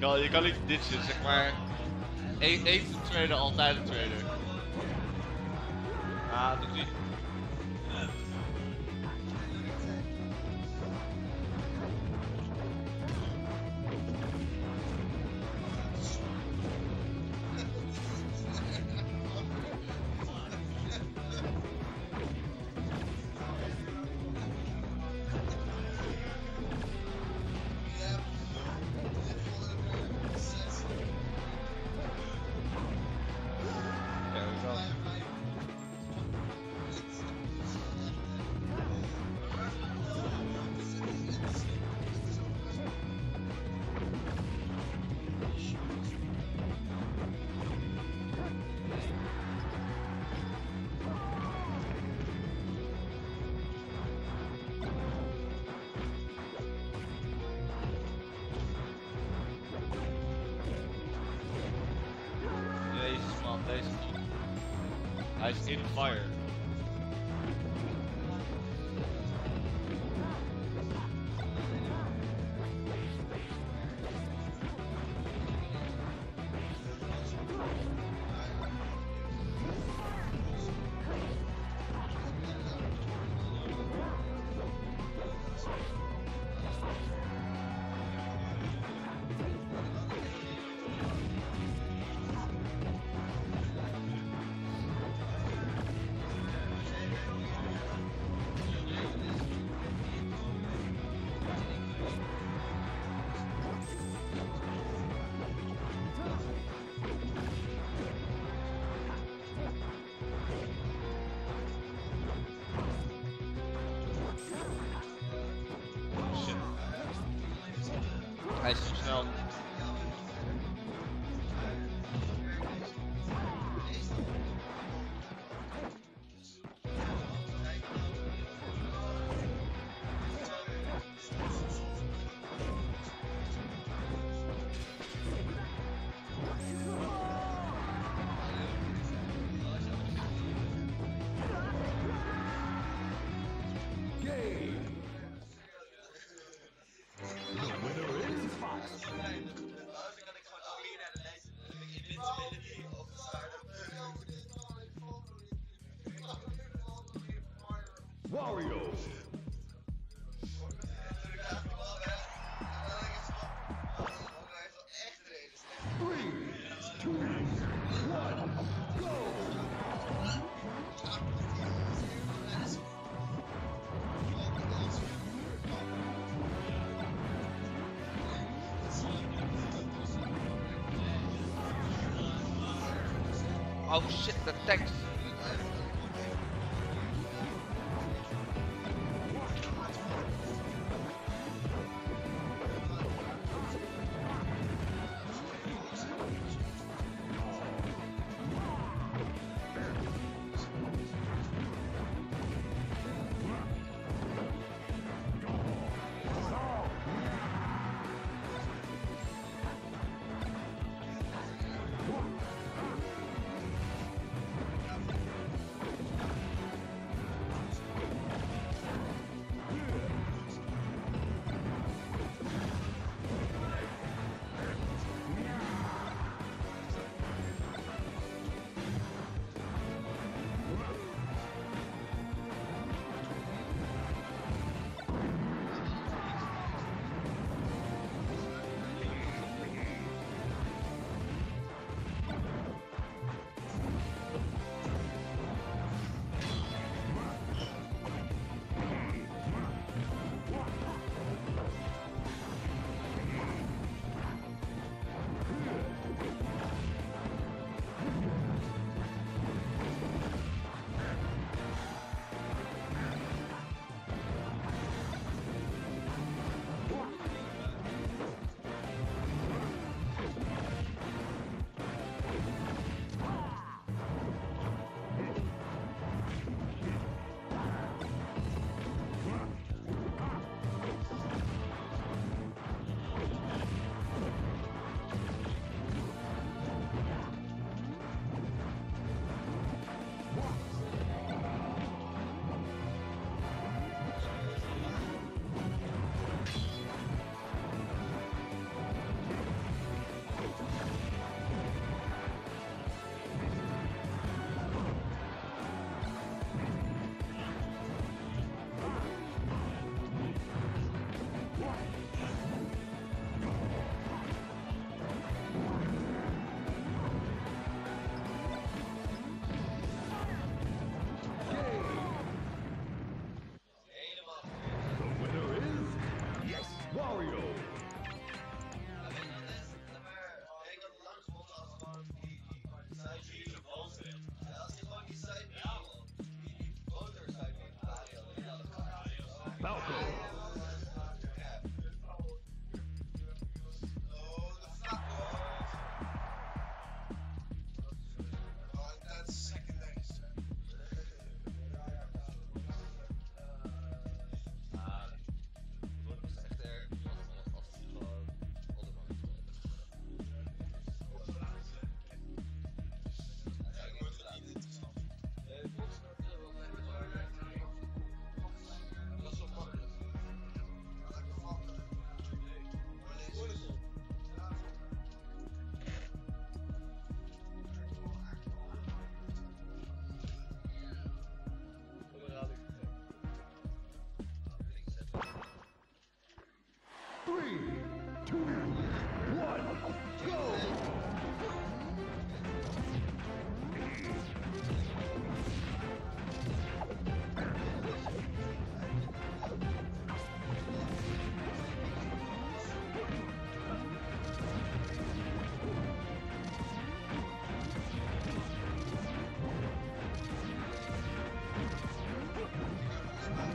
kan, je kan niet ditchen, zeg maar. Eén trader, altijd een trader. Ah, doet hij. Man. Hij is in fire. Hij is Wario. Three, two, one, go. Oh shit, de tekst.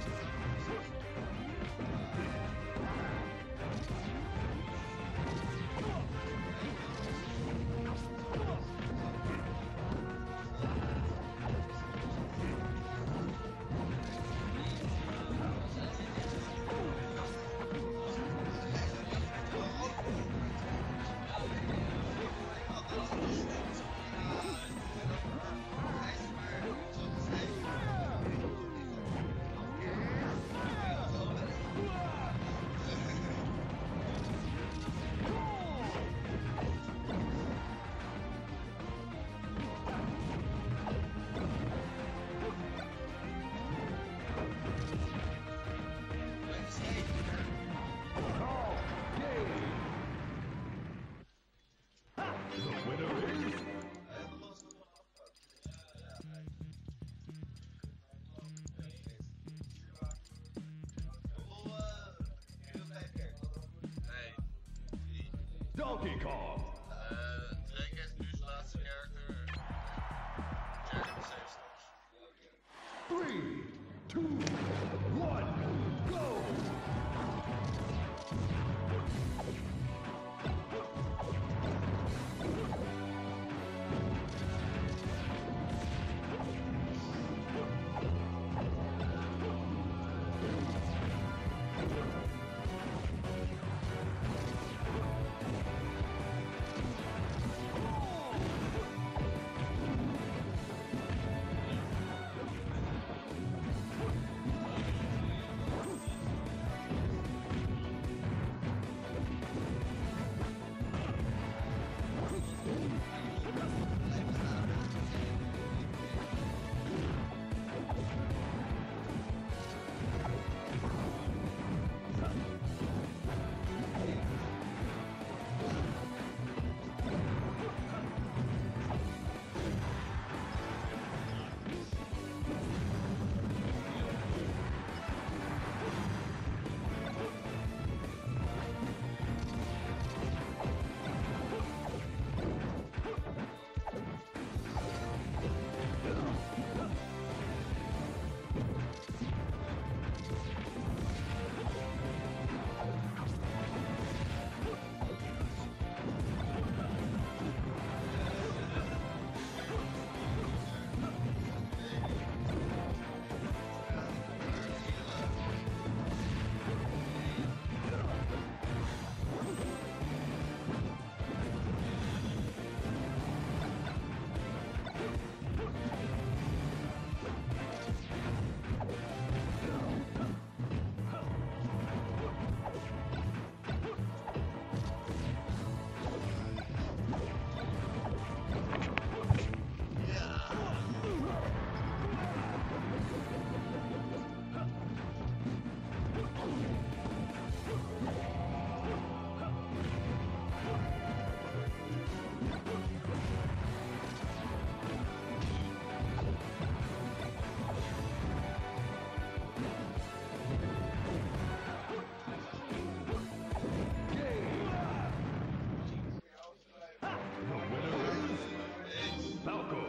Is... Nee. Donkey Kong. Uh, Drake heeft nu zijn laatste character. Jack 3, 2, 1. Falco.